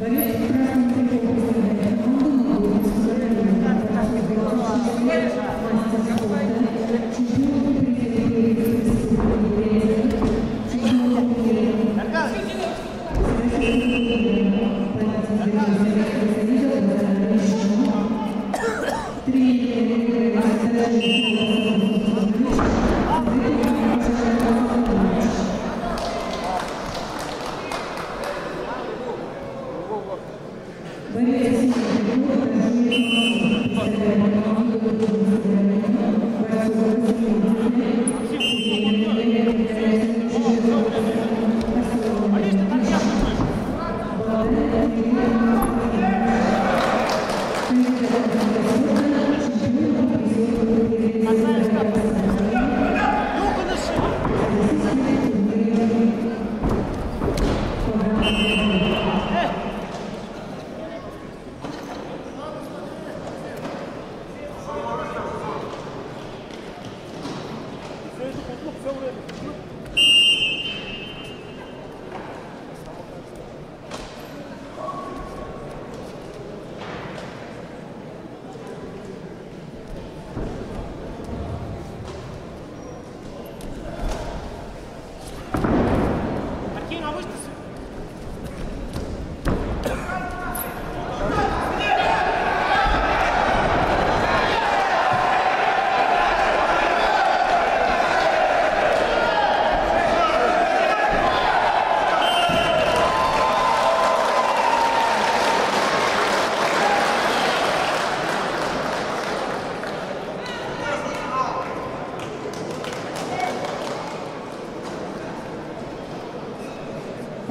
Три. Marquinhos,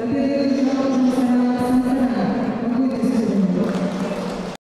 Dependendo de onde